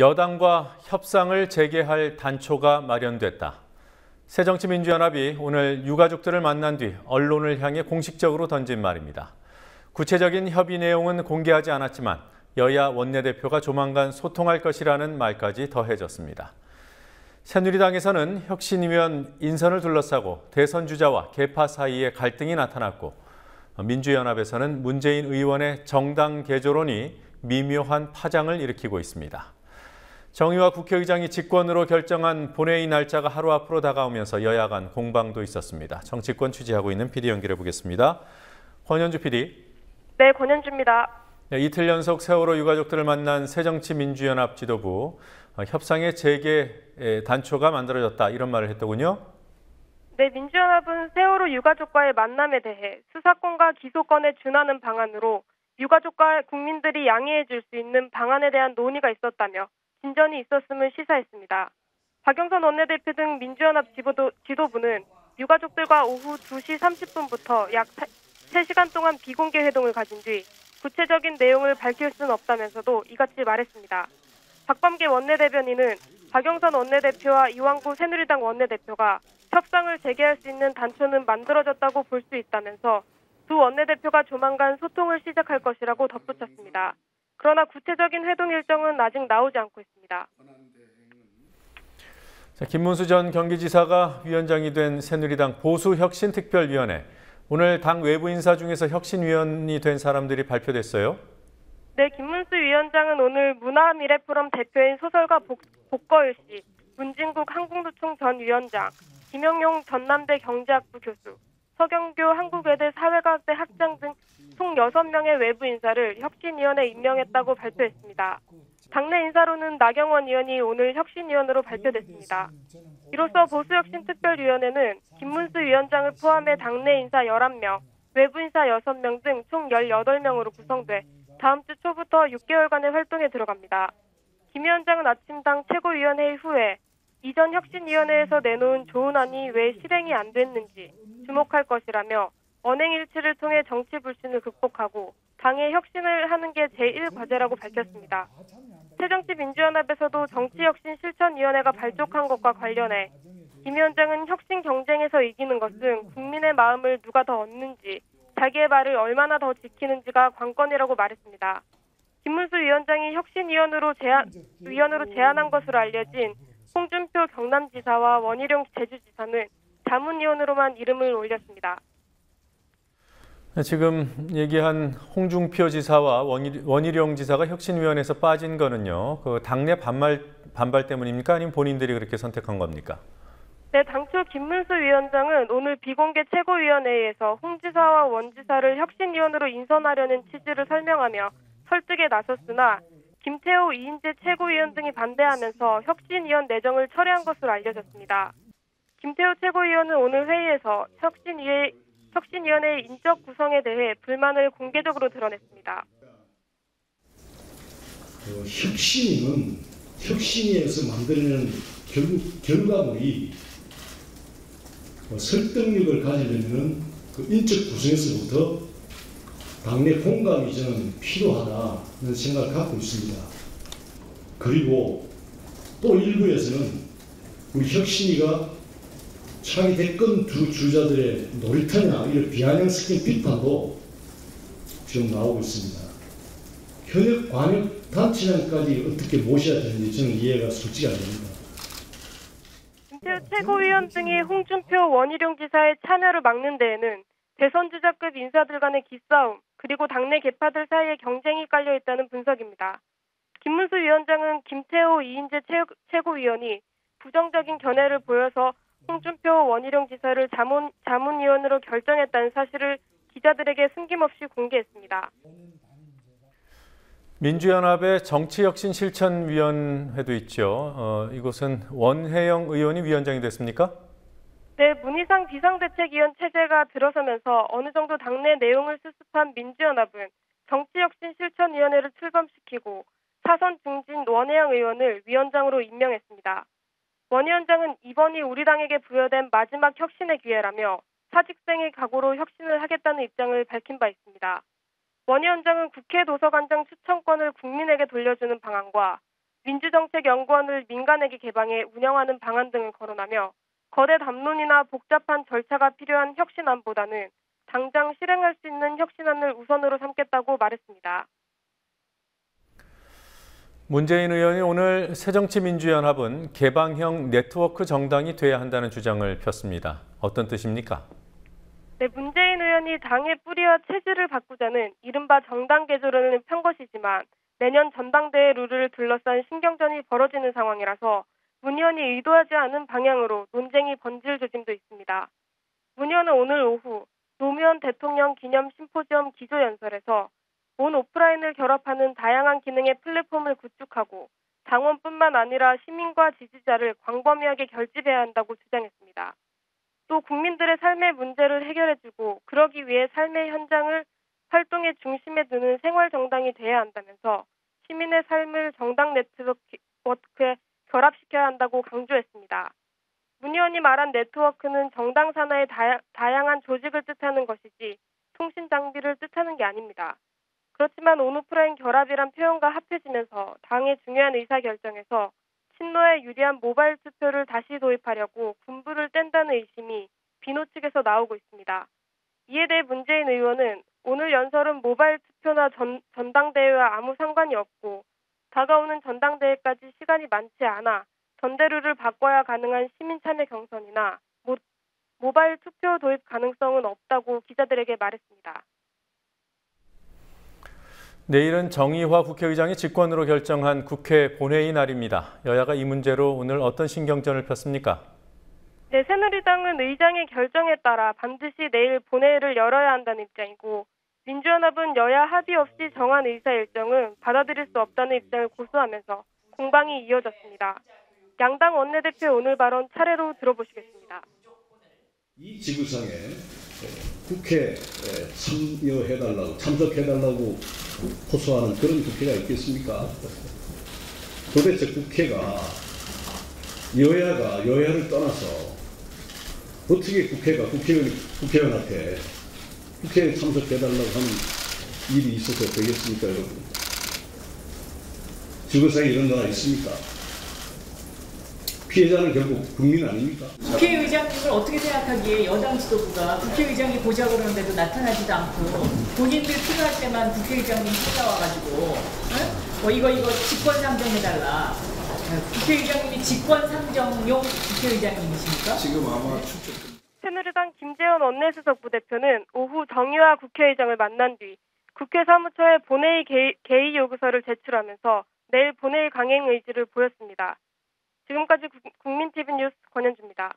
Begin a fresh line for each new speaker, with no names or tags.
여당과 협상을 재개할 단초가 마련됐다. 새정치민주연합이 오늘 유가족들을 만난 뒤 언론을 향해 공식적으로 던진 말입니다. 구체적인 협의 내용은 공개하지 않았지만 여야 원내대표가 조만간 소통할 것이라는 말까지 더해졌습니다. 새누리당에서는 혁신위원 인선을 둘러싸고 대선 주자와 개파 사이에 갈등이 나타났고 민주연합에서는 문재인 의원의 정당 개조론이 미묘한 파장을 일으키고 있습니다. 정의와 국회의장이 직권으로 결정한 본회의 날짜가 하루 앞으로 다가오면서 여야 간 공방도 있었습니다. 정치권 취재하고 있는 PD 연결해 보겠습니다. 권현주 PD.
네, 권현주입니다.
네, 이틀 연속 세월호 유가족들을 만난 새정치민주연합 지도부 어, 협상의 재개 단초가 만들어졌다 이런 말을 했더군요.
네, 민주연합은 세월호 유가족과의 만남에 대해 수사권과 기소권에 준하는 방안으로 유가족과 국민들이 양해해 줄 수 있는 방안에 대한 논의가 있었다며 진전이 있었음을 시사했습니다. 박영선 원내대표 등 민주연합 지도부, 지도 부는 유가족들과 오후 2시 30분부터 약 3시간 동안 비공개 회동을 가진 뒤 구체적인 내용을 밝힐 수는 없다면서도 이같이 말했습니다. 박범계 원내대변인은 박영선 원내대표와 이왕구 새누리당 원내대표가 협상을 재개할 수 있는 단초는 만들어졌다고 볼 수 있다면서 두 원내대표가 조만간 소통을 시작할 것이라고 덧붙였습니다. 그러나 구체적인 회동 일정은 아직 나오지 않고 있습니다.
자, 김문수 전 경기지사가 위원장이 된 새누리당 보수혁신특별위원회. 오늘 당 외부 인사 중에서 혁신위원이 된 사람들이 발표됐어요.
네, 김문수 위원장은 오늘 문화미래포럼 대표인 소설가 복, 복거일 씨, 문진국 한국노총 전 위원장, 김영용 전남대 경제학부 교수, 서경교 한국외대 사회과학대 학장 등 총 6명의 외부 인사를 혁신위원회에 임명했다고 발표했습니다. 당내 인사로는 나경원 의원이 오늘 혁신위원으로 발표됐습니다. 이로써 보수혁신특별위원회는 김문수 위원장을 포함해 당내 인사 11명, 외부 인사 6명 등 총 18명으로 구성돼 다음 주 초부터 6개월간의 활동에 들어갑니다. 김 위원장은 아침 당 최고위원회의 후에 이전 혁신위원회에서 내놓은 조은안이 왜 실행이 안 됐는지 주목할 것이라며 언행일치를 통해 정치 불신을 극복하고 당의 혁신을 하는 게 제1과제라고 밝혔습니다. 새정치 민주연합에서도 정치혁신 실천위원회가 발족한 것과 관련해 김 위원장은 혁신 경쟁에서 이기는 것은 국민의 마음을 누가 더 얻는지 자기의 말을 얼마나 더 지키는지가 관건이라고 말했습니다. 김문수 위원장이 혁신위원으로 제안, 위원으로 제안한 것으로 알려진 홍준표 경남지사와 원희룡 제주지사는 자문위원으로만 이름을 올렸습니다.
네, 지금 얘기한 홍준표 지사와 원희룡 지사가 혁신위원회에서 빠진 거는요. 그 당내 반발 반발 때문입니까? 아니면 본인들이 그렇게 선택한 겁니까?
네, 당초 김문수 위원장은 오늘 비공개 최고위원회에서 홍 지사와 원 지사를 혁신위원으로 인선하려는 취지를 설명하며 설득에 나섰으나 김태호 이인재 최고위원 등이 반대하면서 혁신위원 내정을 철회한 것으로 알려졌습니다. 김태호 최고위원은 오늘 회의에서 혁신위의 혁신위원회 인적 구성에 대해 불만을 공개적으로 드러냈습니다.
어, 혁신은 혁신위에서 만들어낸 결국 결과물이 어, 설득력을 가지려면 그 인적 구성에서부터 당내 공감이 저는 필요하다는 생각을 갖고 있습니다. 그리고 또 일부에서는 우리 혁신이가 차기 대권 두 주자들의 놀이터냐 이런 비아냥 섞인 비판도 지금 나오고 있습니다. 현역 관역 단체장까지 어떻게 모셔야 되는지 저는 이해가 솔직히 안 됩니다.
최고위원 등이 홍준표 원희룡 지사의 참여를 막는 데에는 대선 주자급 인사들 간의 기싸움 그리고 당내 개파들 사이에 경쟁이 깔려 있다는 분석입니다. 김문수 위원장은 김태호 이인재 최고위원이 부정적인 견해를 보여서 홍준표 원희룡 지사를 자문, 자문위원으로 결정했다는 사실을 기자들에게 숨김없이 공개했습니다.
민주연합의 정치혁신실천위원회도 있죠. 어, 이곳은 원혜영 의원이 위원장이 됐습니까?
네, 문희상 비상대책위원 체제가 들어서면서 어느 정도 당내 내용을 수습한 민주연합은 정치혁신실천위원회를 출범시키고 사선 중진 원혜영 의원을 위원장으로 임명했습니다. 원 위원장은 이번이 우리 당에게 부여된 마지막 혁신의 기회라며 사직생의 각오로 혁신을 하겠다는 입장을 밝힌 바 있습니다. 원 위원장은 국회 도서관장 추천권을 국민에게 돌려주는 방안과 민주정책연구원을 민간에게 개방해 운영하는 방안 등을 거론하며 거대 담론이나 복잡한 절차가 필요한 혁신안보다는 당장 실행할 수 있는 혁신안을 우선으로 삼겠다고 말했습니다.
문재인 의원이 오늘 새정치민주연합은 개방형 네트워크 정당이 돼야 한다는 주장을 폈습니다. 어떤 뜻입니까?
네, 문재인 의원이 당의 뿌리와 체질을 바꾸자는 이른바 정당 개조론을 편 것이지만 내년 전당대회 룰을 둘러싼 신경전이 벌어지는 상황이라서 문 의원이 의도하지 않은 방향으로 논쟁이 번질 조짐도 있습니다. 문 의원은 오늘 오후 노무현 대통령 기념 심포지엄 기조연설에서 온 오프라인을 결합하는 다양한 기능의 플랫폼을 구축하고 당원뿐만 아니라 시민과 지지자를 광범위하게 결집해야 한다고 주장했습니다. 또 국민들의 삶의 문제를 해결해주고 그러기 위해 삶의 현장을 활동의 중심에 두는 생활 정당이 돼야 한다면서 시민의 삶을 정당 네트워크에 결합시켜야 한다고 강조했습니다. 문 의원이 말한 네트워크는 정당 산하의 다양한 조직을 뜻하는 것이지 통신 장비를 뜻하는 게 아닙니다. 그렇지만 온오프라인 결합이란 표현과 합해지면서 당의 중요한 의사결정에서 친노에 유리한 모바일 투표를 다시 도입하려고 군부를 뗀다는 의심이 비노 측에서 나오고 있습니다. 이에 대해 문재인 의원은 오늘 연설은 모바일 투표나 전, 전당대회와 아무 상관이 없고 다가오는 전당대회까지 시간이 많지 않아 전대루를 바꿔야 가능한 시민 참여 경선이나 모, 모바일 투표 도입 가능성은 없다고 기자들에게 말했습니다.
내일은 정의화 국회의장이 직권으로 결정한 국회 본회의 날입니다. 여야가 이 문제로 오늘 어떤 신경전을 폈습니까?
네, 새누리당은 의장의 결정에 따라 반드시 내일 본회의를 열어야 한다는 입장이고 민주연합은 여야 합의 없이 정한 의사 일정은 받아들일 수 없다는 입장을 고수하면서 공방이 이어졌습니다. 양당 원내대표 오늘 발언 차례로 들어보시겠습니다.
이 지구상에 국회 참여해달라고 참석해달라고 호소하는 그런 국회가 있겠습니까? 도대체 국회가 여야가 여야를 떠나서 어떻게 국회가 국회의원, 국회의원한테 국회에 참석해달라고 하는 일이 있어서 되겠습니까, 여러분? 지구상에 이런 나라 있습니까? 피해자는 결국 국민 아닙니까?
국회의장님을 어떻게 생각하기에 여당 지도부가 국회의장이 보자고 그러는데도 나타나지도 않고 본인들 필요할 때만 국회의장님 찾아와가지고 어? 뭐 이거 이거 직권 상정해달라 국회의장님이 직권 상정용 국회의장님이십니까?
지금 아마 출석
새누리당 김재원 원내수석 부대표는 오후 정의화 국회의장을 만난 뒤 국회 사무처에 본회의 개의 요구서를 제출하면서 내일 본회의 강행 의지를 보였습니다. 지금까지 국민TV 뉴스 권현주입니다.